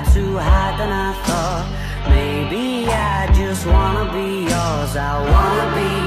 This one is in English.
Too to hide than I thought. Maybe I just wanna be yours. I wanna be